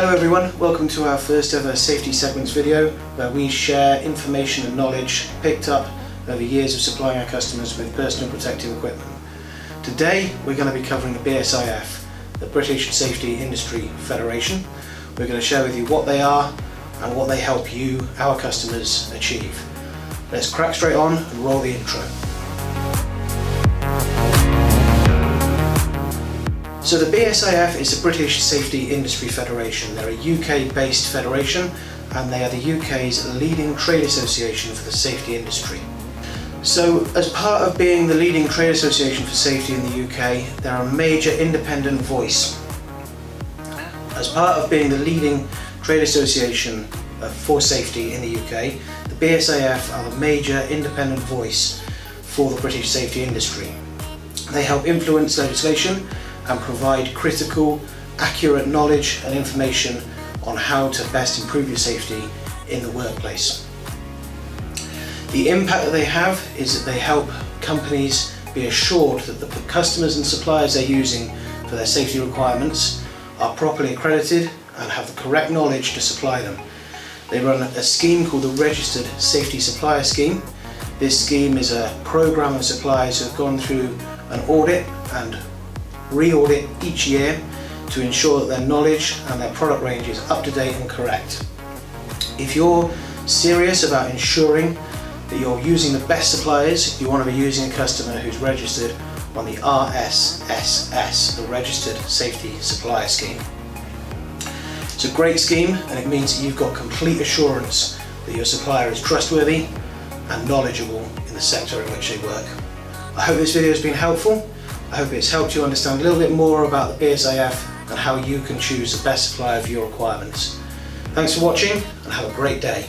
Hello everyone, welcome to our first ever safety segments video where we share information and knowledge picked up over years of supplying our customers with personal protective equipment. Today we're going to be covering the BSIF, the British Safety Industry Federation. We're going to share with you what they are and what they help you, our customers, achieve. Let's crack straight on and roll the intro. So the BSIF is the British Safety Industry Federation. They're a UK based federation and they are the UK's leading trade association for the safety industry. So as part of being the leading trade association for safety in the UK, they're a major independent voice. As part of being the leading trade association uh, for safety in the UK, the BSIF are the major independent voice for the British safety industry. They help influence legislation and provide critical, accurate knowledge and information on how to best improve your safety in the workplace. The impact that they have is that they help companies be assured that the customers and suppliers they're using for their safety requirements are properly accredited and have the correct knowledge to supply them. They run a scheme called the Registered Safety Supplier Scheme. This scheme is a program of suppliers who have gone through an audit and re-audit each year to ensure that their knowledge and their product range is up to date and correct. If you're serious about ensuring that you're using the best suppliers, you want to be using a customer who's registered on the RSSS, the Registered Safety Supplier Scheme. It's a great scheme and it means that you've got complete assurance that your supplier is trustworthy and knowledgeable in the sector in which they work. I hope this video has been helpful I hope it's helped you understand a little bit more about the BSIF and how you can choose the best supplier for your requirements. Thanks for watching and have a great day.